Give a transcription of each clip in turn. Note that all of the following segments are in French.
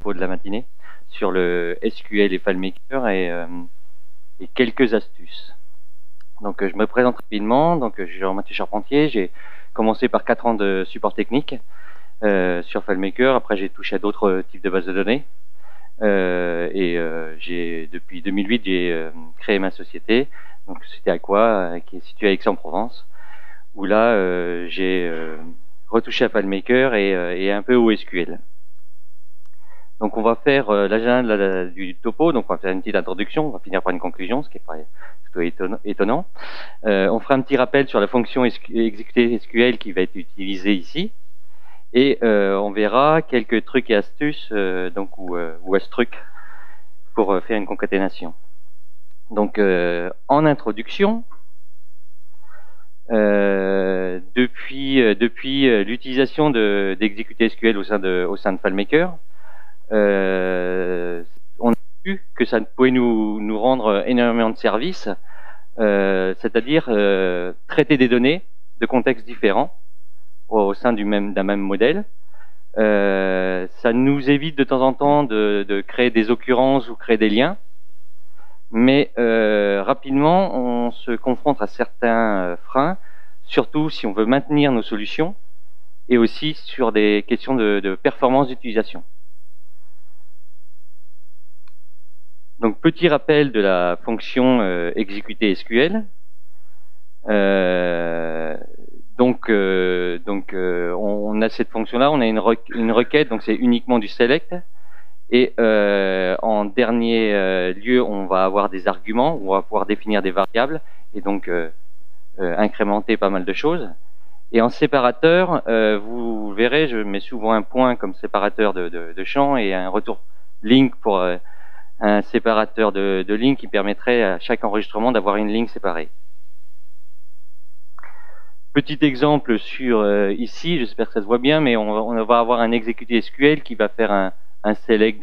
topo de la matinée sur le SQL et FileMaker et, euh, et quelques astuces. Donc je me présente rapidement, donc je suis Mathieu Charpentier, j'ai commencé par 4 ans de support technique euh, sur FileMaker, après j'ai touché à d'autres types de bases de données. Euh, et j'ai depuis 2008 j'ai créé ma société, donc c'était quoi qui est située à Aix-en-Provence, où là j'ai retouché à FileMaker et, et un peu au SQL. Donc on va faire euh, l'agenda du topo, donc on va faire une petite introduction, on va finir par une conclusion, ce qui est pas plutôt étonnant. Euh, on fera un petit rappel sur la fonction exécuter SQL qui va être utilisée ici. Et euh, on verra quelques trucs et astuces donc ou, ou astuces pour faire une concaténation. Donc en introduction, depuis, depuis l'utilisation d'exécuter SQL au sein de, au sein de FileMaker, euh, on a vu que ça pouvait nous, nous rendre énormément de services, euh, c'est-à-dire euh, traiter des données de contextes différents au, sein d'un même modèle. Ça nous évite de temps en temps de, créer des occurrences ou créer des liens, mais rapidement on se confronte à certains freins, surtout si on veut maintenir nos solutions et aussi sur des questions de performance d'utilisation. Donc petit rappel de la fonction euh, exécuter SQL. Euh, donc euh, euh, on, a cette fonction-là, on a une, requête, donc c'est uniquement du select. Et en dernier lieu, on va avoir des arguments, on va pouvoir définir des variables et donc incrémenter pas mal de choses. Et en séparateur, vous verrez, je mets souvent un point comme séparateur de, de, de champ et un retour link pour un séparateur de, de lignes qui permettrait à chaque enregistrement d'avoir une ligne séparée. Petit exemple sur euh, ici, j'espère que ça se voit bien, mais on, va avoir un exécuté SQL qui va faire un, select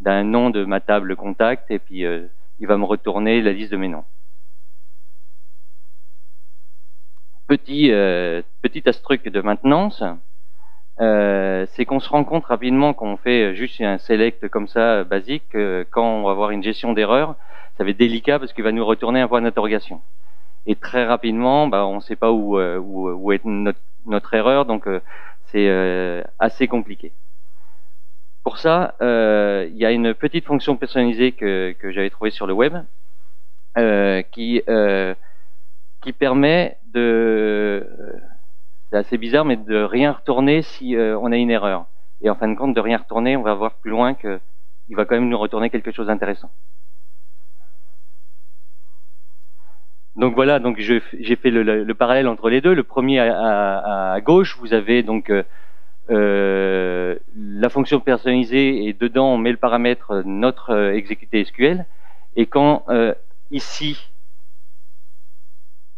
d'un nom de ma table contact et puis euh, il va me retourner la liste de mes noms. Petit, euh, petit astruc de maintenance, euh, c'est qu'on se rend compte rapidement qu'on fait juste un select comme ça basique, quand on va avoir une gestion d'erreur, ça va être délicat parce qu'il va nous retourner un point d'interrogation. Et très rapidement, bah, on ne sait pas où, euh, où, où est notre, notre, erreur, donc euh, c'est assez compliqué. Pour ça, il y a une petite fonction personnalisée que, que j'avais trouvée sur le web qui, qui permet de c'est assez bizarre, mais de rien retourner si euh, on a une erreur. Et en fin de compte, de rien retourner, on va voir plus loin qu'il va quand même nous retourner quelque chose d'intéressant. Donc voilà, donc j'ai fait le, parallèle entre les deux. Le premier à, gauche, vous avez donc euh, euh, la fonction personnalisée et dedans on met le paramètre notre exécuté SQL. Et quand ici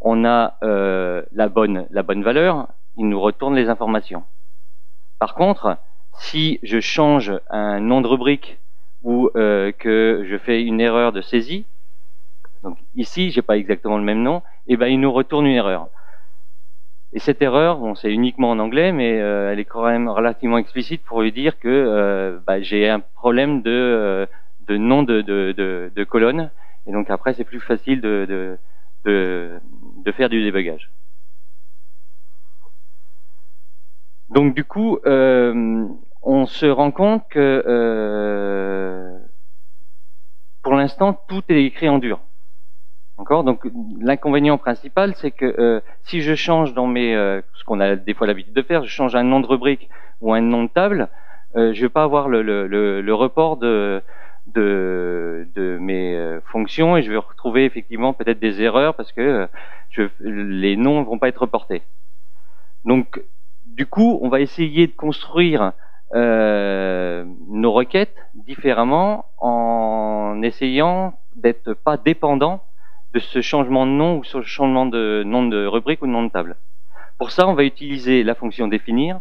on a la bonne la bonne valeur, il nous retourne les informations. Par contre, si je change un nom de rubrique ou euh, que je fais une erreur de saisie, donc ici j'ai pas exactement le même nom, et eh ben il nous retourne une erreur. Et cette erreur, bon c'est uniquement en anglais, mais euh, elle est quand même relativement explicite pour lui dire que euh, bah, j'ai un problème de, nom de, colonne, et donc après c'est plus facile de faire du débugage. Donc du coup, euh, on se rend compte que euh, pour l'instant, tout est écrit en dur. D'accord? Donc l'inconvénient principal, c'est que euh, si je change dans mes, ce qu'on a des fois l'habitude de faire, je change un nom de rubrique ou un nom de table, je vais pas avoir le, le, le, report de, de, de, mes fonctions et je vais retrouver effectivement peut-être des erreurs parce que je, les noms ne vont pas être reportés. Donc du coup, on va essayer de construire euh, nos requêtes différemment en essayant d'être pas dépendant de ce changement de nom ou ce changement de nom de rubrique ou de nom de table. Pour ça, on va utiliser la fonction définir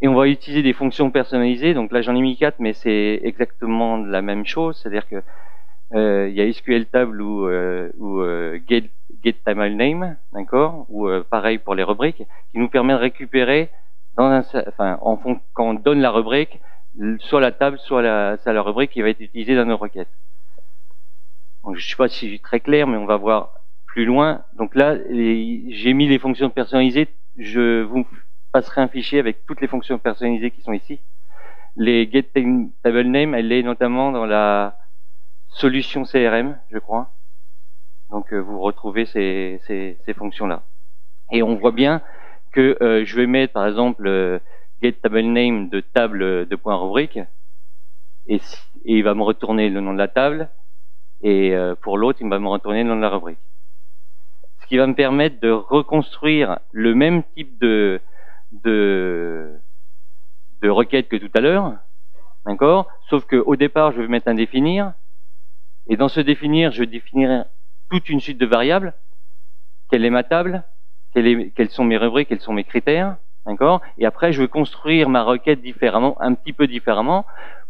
et on va utiliser des fonctions personnalisées. Donc là, j'en ai mis quatre, mais c'est exactement la même chose. C'est-à-dire que euh, il y a SQL table ou, euh, ou get get name, d'accord, ou euh, pareil pour les rubriques, qui nous permet de récupérer, dans un, enfin, en fond, quand on donne la rubrique, soit la table, soit la, la rubrique qui va être utilisée dans nos requêtes. je ne sais pas si j'ai très clair, mais on va voir plus loin. Donc là, j'ai mis les fonctions personnalisées. Je vous passerai un fichier avec toutes les fonctions personnalisées qui sont ici. Les get table name, elle est notamment dans la solution CRM, je crois. Donc euh, vous retrouvez ces, fonctions-là. Et on voit bien que euh, je vais mettre par exemple euh, get table name de table de point rubrique. Et, il va me retourner le nom de la table. Et pour l'autre il va me retourner le nom de la rubrique. Ce qui va me permettre de reconstruire le même type de, requête que tout à l'heure, d'accord? Sauf qu'au départ je vais mettre un définir. Et dans ce définir je définirai toute une suite de variables. Quelle est ma table? Quelles sont mes rubriques? Quels sont mes critères? D'accord? Et après, je vais construire ma requête différemment, un petit peu différemment,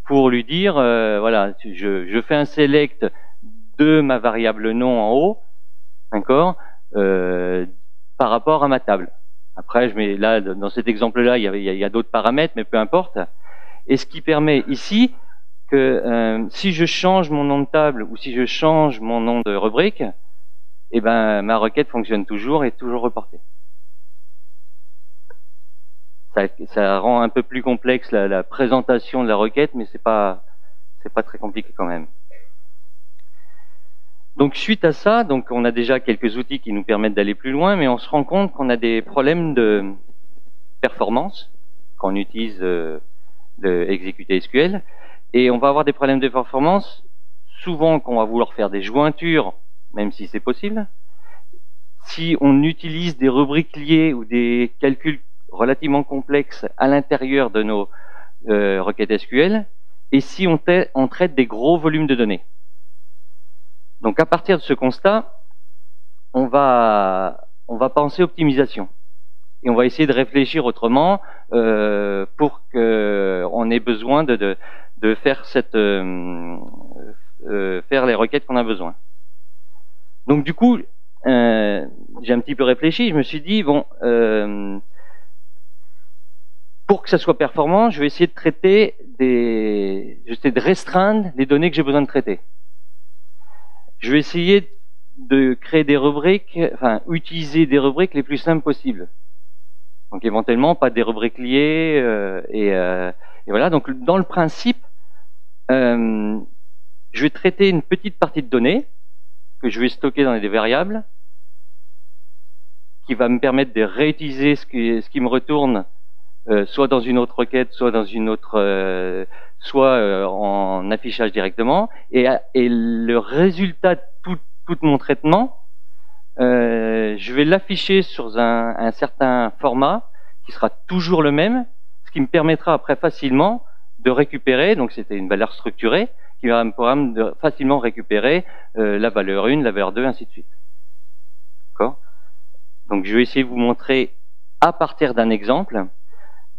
pour lui dire, euh, voilà, je, je, fais un select de ma variable nom en haut, d'accord, euh, par rapport à ma table. Après, je mets là, dans cet exemple-là, il y il y a d'autres paramètres, mais peu importe. Et ce qui permet ici que euh, si je change mon nom de table ou si je change mon nom de rubrique, eh ben ma requête fonctionne toujours et est toujours reportée. Ça, ça, rend un peu plus complexe la, la présentation de la requête, mais c'est pas c'est pas très compliqué quand même. Donc suite à ça, donc on a déjà quelques outils qui nous permettent d'aller plus loin, mais on se rend compte qu'on a des problèmes de performance quand on utilise euh, de exécuter SQL. Et on va avoir des problèmes de performance, souvent qu'on va vouloir faire des jointures, même si c'est possible. Si on utilise des rubriques liées ou des calculs relativement complexes à l'intérieur de nos euh, requêtes SQL, et si on, traite des gros volumes de données. Donc à partir de ce constat, on va, on va penser optimisation et on va essayer de réfléchir autrement euh, pour qu'on ait besoin de, faire cette euh, euh, faire les requêtes qu'on a besoin. Donc du coup, euh, j'ai un petit peu réfléchi. Je me suis dit bon, pour que ça soit performant, je vais essayer de traiter des, je vais essayer de restreindre les données que j'ai besoin de traiter. Je vais essayer de créer des rubriques, enfin utiliser des rubriques les plus simples possibles. Donc éventuellement pas des rubriques liées et, et, voilà. Donc dans le principe, euh, je vais traiter une petite partie de données que je vais stocker dans des variables qui va me permettre de réutiliser ce qui, ce qui me retourne euh, soit dans une autre requête, soit dans une autre, euh, soit euh, en affichage directement. Et, et le résultat de tout, tout mon traitement, euh, je vais l'afficher sur un, un, certain format qui sera toujours le même, ce qui me permettra après facilement de récupérer, donc c'était une valeur structurée, qui va me permettre de facilement récupérer euh, la valeur 1, la valeur 2, ainsi de suite. D'accord? Donc je vais essayer de vous montrer à partir d'un exemple.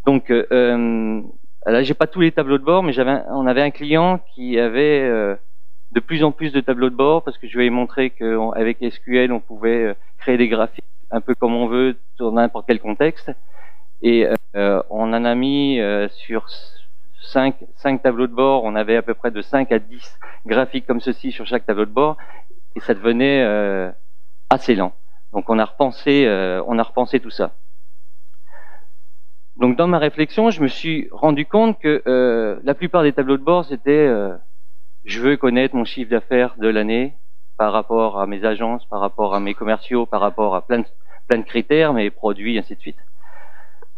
Donc euh, euh là, j'ai pas tous les tableaux de bord, mais on avait un client qui avait euh, de plus en plus de tableaux de bord parce que je lui ai montré qu'avec SQL, on pouvait euh, créer des graphiques un peu comme on veut dans n'importe quel contexte. Et on en a mis sur 5, 5 tableaux de bord, on avait à peu près de 5 à 10 graphiques comme ceci sur chaque tableau de bord, et ça devenait euh, assez lent. Donc on a repensé, euh, on a repensé tout ça. Donc dans ma réflexion, je me suis rendu compte que euh, la plupart des tableaux de bord, c'était je veux connaître mon chiffre d'affaires de l'année par rapport à mes agences, par rapport à mes commerciaux, par rapport à plein de, plein de critères, mes produits, ainsi de suite.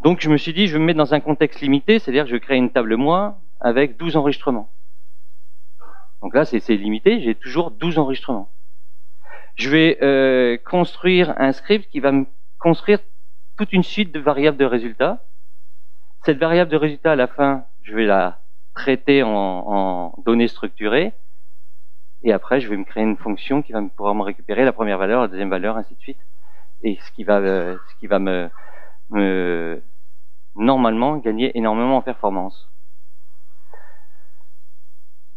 Donc je me suis dit, je vais me mettre dans un contexte limité, c'est-à-dire que je crée une table moi avec 12 enregistrements. Donc là, c'est limité, j'ai toujours 12 enregistrements. Je vais euh, construire un script qui va me construire toute une suite de variables de résultats. Cette variable de résultats, à la fin, je vais la traiter en, en données structurées. Et après, je vais me créer une fonction qui va pouvoir me récupérer la première valeur, la deuxième valeur, ainsi de suite. Et ce qui va, euh, ce qui va me, me normalement gagner énormément en performance.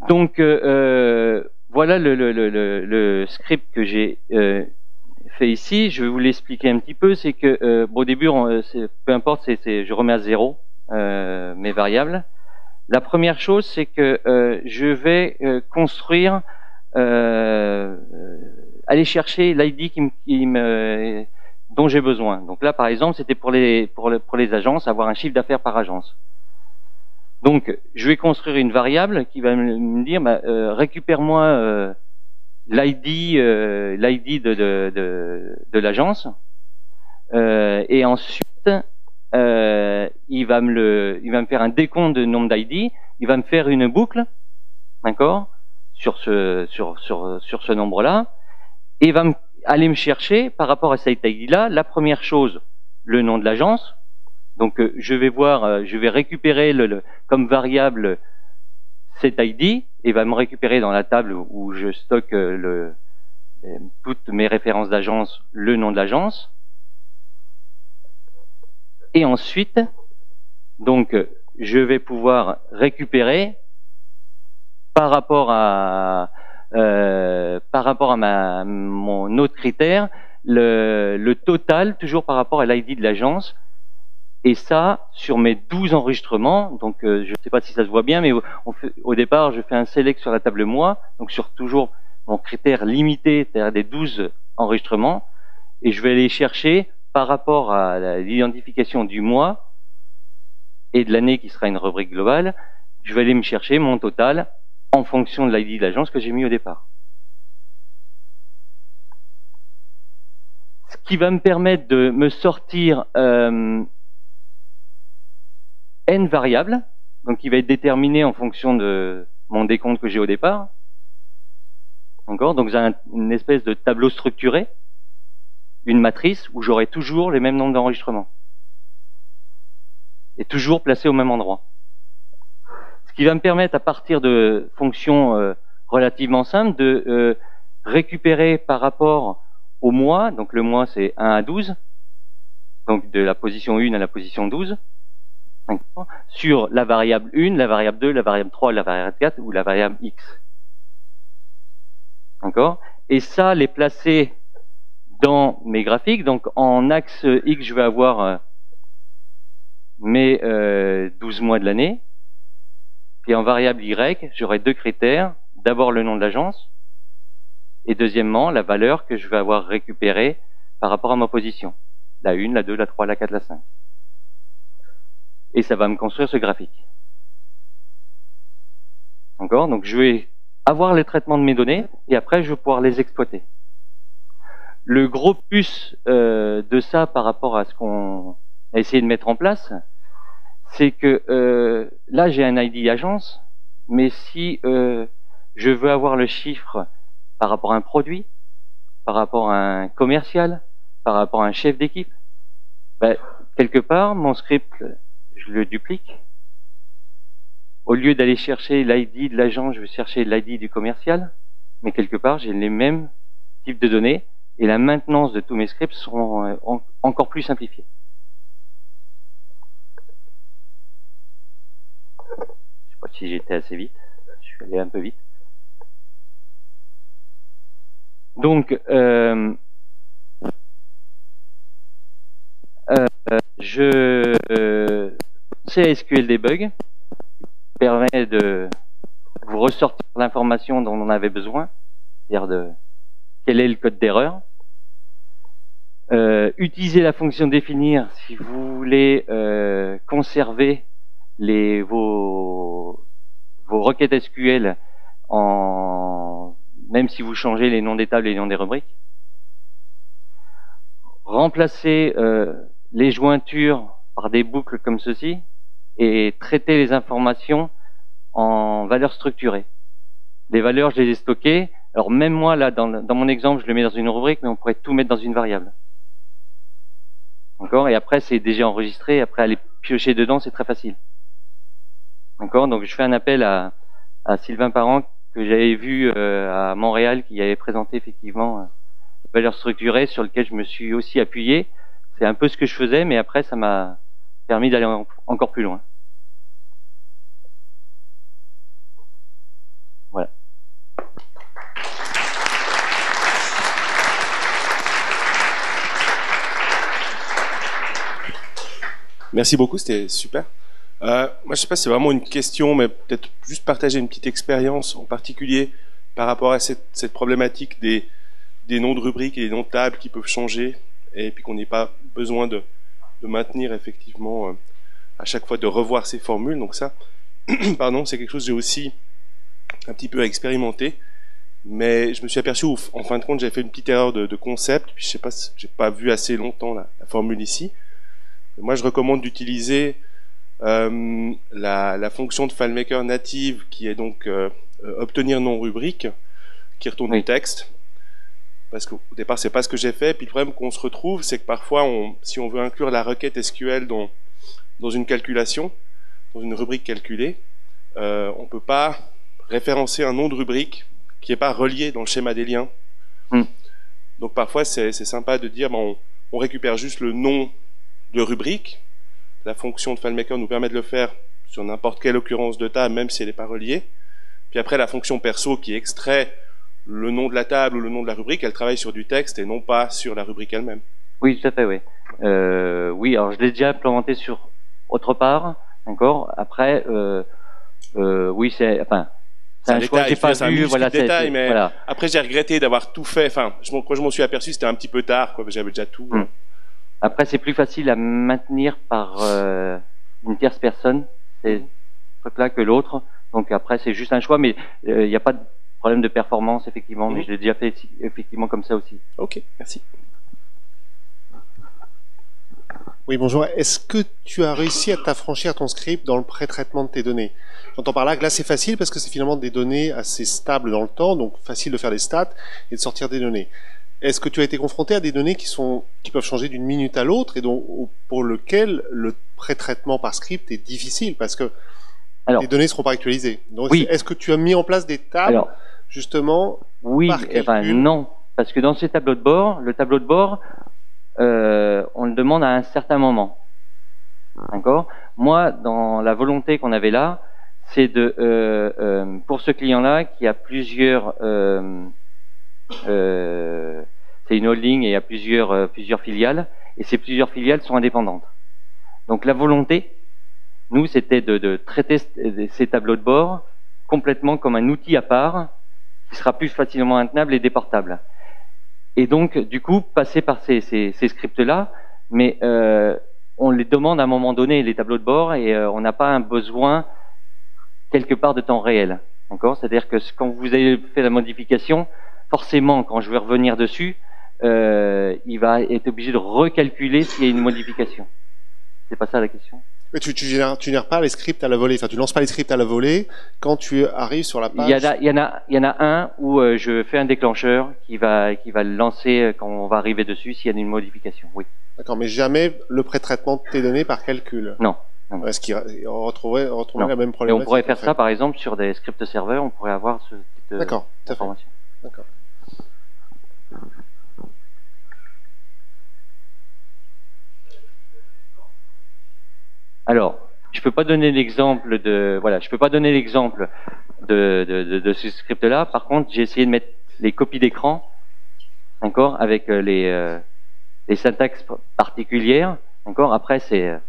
Donc euh, euh, voilà le, le, le, le, script que j'ai euh, fait ici. Je vais vous l'expliquer un petit peu. C'est que bon, au début, peu importe, c'est je remets à zéro mes variables. La première chose, c'est que euh, je vais euh, construire, euh, aller chercher l'ID qui, qui dont j'ai besoin. Donc là, par exemple, c'était pour les, pour, pour les agences, avoir un chiffre d'affaires par agence. Donc, je vais construire une variable qui va me dire, bah, récupère-moi l'ID, l'ID de, de, de, de l'agence, et ensuite euh, il va me faire un décompte de nombre d'ID, il va me faire une boucle, d'accord, sur ce, nombre-là, et il va aller me chercher par rapport à cet ID-là, la première chose, le nom de l'agence. Donc euh, je vais voir, euh, je vais récupérer comme variable cet ID et va me récupérer dans la table où je stocke toutes mes références d'agence, le nom de l'agence. Et ensuite, donc, je vais pouvoir récupérer par rapport à euh, par rapport à ma, mon autre critère le, le total toujours par rapport à l'ID de l'agence. Et ça sur mes 12 enregistrements donc euh, je ne sais pas si ça se voit bien mais on au départ je fais un select sur la table moi donc sur toujours mon critère limité c'est-à-dire des 12 enregistrements et je vais aller chercher par rapport à l'identification du mois et de l'année qui sera une rubrique globale, je vais aller me chercher mon total en fonction de l'ID de l'agence que j'ai mis au départ. Ce qui va me permettre de me sortir euh, n variables, donc qui va être déterminé en fonction de mon décompte que j'ai au départ. Encore, donc j'ai une espèce de tableau structuré une matrice où j'aurai toujours les mêmes nombres d'enregistrements. Et toujours placés au même endroit. Ce qui va me permettre, à partir de fonctions euh, relativement simples, de euh, récupérer par rapport au mois, donc le mois c'est 1 à 12, donc de la position 1 à la position 12, sur la variable 1, la variable 2, la variable 3, la variable 4 ou la variable x. D'accord? Et ça, les placer dans mes graphiques. Donc en axe X, je vais avoir euh, mes 12 euh, mois de l'année. Puis en variable Y, j'aurai deux critères. D'abord le nom de l'agence et deuxièmement la valeur que je vais avoir récupérée par rapport à ma position. La 1, la 2, la 3, la 4, la 5. Et ça va me construire ce graphique. Encore Donc je vais avoir les traitements de mes données et après je vais pouvoir les exploiter. Le gros plus euh, de ça par rapport à ce qu'on a essayé de mettre en place, c'est que euh, là j'ai un ID agence, mais si euh, je veux avoir le chiffre par rapport à un produit, par rapport à un commercial, par rapport à un chef d'équipe, ben, quelque part mon script je le duplique. Au lieu d'aller chercher l'ID de l'agent, je vais chercher l'ID du commercial, mais quelque part j'ai les mêmes types de données et la maintenance de tous mes scripts seront euh, encore plus simplifiés. Je sais pas si j'étais assez vite, je suis allé un peu vite. Donc, euh, euh, je euh, SQL Debug permet de vous ressortir l'information dont on avait besoin, c'est-à-dire de quel est le code d'erreur. Euh, utilisez la fonction définir si vous voulez euh, conserver vos, vos requêtes SQL même si vous changez les noms des tables et les noms des rubriques. Remplacez euh, les jointures par des boucles comme ceci et traiter les informations en valeurs structurées. Les valeurs, je les ai stockées, alors même moi, là, dans, mon exemple, je le mets dans une rubrique, mais on pourrait tout mettre dans une variable. D'accord? Et après, c'est déjà enregistré. Après, aller piocher dedans, c'est très facile. D'accord? Donc, je fais un appel à, Sylvain Parent que j'avais vu euh, à Montréal, qui avait présenté effectivement euh, valeur structurée sur lequel je me suis aussi appuyé. C'est un peu ce que je faisais, mais après, ça m'a permis d'aller encore plus loin. Voilà. Merci beaucoup, c'était super. Euh, moi, je sais pas si c'est vraiment une question, mais peut-être juste partager une petite expérience en particulier par rapport à cette, problématique des, noms de rubriques et des noms de tables qui peuvent changer et puis qu'on n'ait pas besoin de, maintenir effectivement euh, à chaque fois de revoir ces formules. Donc ça, pardon, c'est quelque chose que j'ai aussi un petit peu expérimenté. Mais je me suis aperçu, en fin de compte, j'avais fait une petite erreur de, concept. Puis je sais pas, j'ai pas vu assez longtemps la formule ici. Moi, je recommande d'utiliser euh, la, la, fonction de FileMaker native, qui est donc euh, euh obtenir non rubrique, qui retourne oui. du texte. Parce qu'au départ, c'est pas ce que j'ai fait. Puis le problème qu'on se retrouve, c'est que parfois, on, si on veut inclure la requête SQL dans, dans une calculation, dans une rubrique calculée, euh, on peut pas référencer un nom de rubrique qui n'est pas relié dans le schéma des liens. Mm. Donc parfois, c'est sympa de dire, on, on, récupère juste le nom de rubrique. La fonction de FileMaker nous permet de le faire sur n'importe quelle occurrence de table, même si elle n'est pas reliée. Puis après, la fonction perso qui extrait le nom de la table ou le nom de la rubrique, elle travaille sur du texte et non pas sur la rubrique elle-même. Oui, tout à fait, oui. Euh, oui, alors je l'ai déjà implémenté sur autre part, d'accord. Après, euh, euh, oui, c'est, enfin, c'est un, un choix que pas vu, voilà, détail, mais voilà. après j'ai regretté d'avoir tout fait. Enfin, je, quand je m'en suis aperçu, c'était un petit peu tard, quoi. J'avais déjà tout. Hum. Après, c'est plus facile à maintenir par euh, une tierce personne, c'est truc-là que l'autre. Donc après, c'est juste un choix, mais il euh, n'y a pas de problème de performance effectivement. Mmh. Mais je l'ai déjà fait effectivement comme ça aussi. Ok, merci. Oui, bonjour. Est-ce que tu as réussi à t'affranchir ton script dans le pré-traitement de tes données? J'entends par là que là c'est facile parce que c'est finalement des données assez stables dans le temps, donc facile de faire des stats et de sortir des données. Est-ce que tu as été confronté à des données qui sont qui peuvent changer d'une minute à l'autre et donc pour lequel le pré-traitement par script est difficile parce que Alors, les données ne seront pas actualisées. Donc oui. est-ce que tu as mis en place des tables Alors, justement Oui, par enfin, non, parce que dans ces tableaux de bord, le tableau de bord euh, on le demande à un certain moment. D'accord? Moi, dans la volonté qu'on avait là, c'est de, euh, euh, pour ce client-là, qui a plusieurs, euh, euh, c'est une holding et il y a plusieurs, euh, plusieurs filiales, et ces plusieurs filiales sont indépendantes. Donc la volonté, nous, c'était de, traiter ces tableaux de bord complètement comme un outil à part, qui sera plus facilement maintenable et déportable. Et donc, du coup, passer par ces, scripts-là, mais euh, on les demande à un moment donné, les tableaux de bord, et euh, on n'a pas un besoin quelque part de temps réel. C'est-à-dire que quand vous avez fait la modification, forcément, quand je vais revenir dessus, euh, il va être obligé de recalculer s'il y a une modification. C'est pas ça la question? Mais tu, tu, génères, tu génères pas les scripts à la volée, enfin tu lances pas les scripts à la volée quand tu arrives sur la page. Il y, a, il y en a, il y en a un où euh, je fais un déclencheur qui va, qui va le lancer euh, quand on va arriver dessus s'il y a une modification. Oui. D'accord, mais jamais le pré-traitement de tes données par calcul. Non. Est-ce qu'on retrouverait, retrouverait la même problème On pourrait faire ça par exemple sur des scripts serveurs, on pourrait avoir ce type d'information. D'accord. Alors, je peux pas donner l'exemple de voilà, je peux pas donner l'exemple de, ce script-là. Par contre, j'ai essayé de mettre les copies d'écran, d'accord, avec euh, les, euh, les syntaxes particulières, d'accord. Après, c'est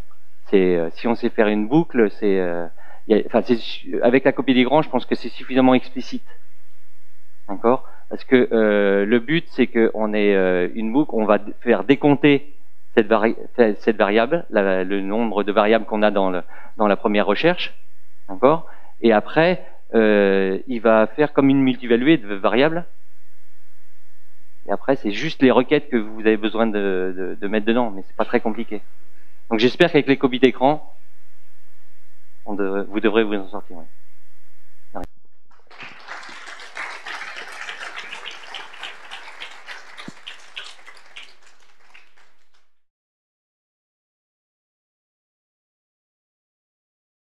c'est euh, si on sait faire une boucle, c'est avec la copie d'écran, je pense que c'est suffisamment explicite, d'accord, parce que le but c'est qu'on ait une boucle, on va faire décompter cette, cette variable, la, le nombre de variables qu'on a dans, le, dans la première recherche, d'accord Et après, euh, il va faire comme une multivaluée de variables. Et après, c'est juste les requêtes que vous avez besoin de, de, de mettre dedans, mais c'est pas très compliqué. Donc j'espère qu'avec les copies d'écran, vous devrez vous en sortir.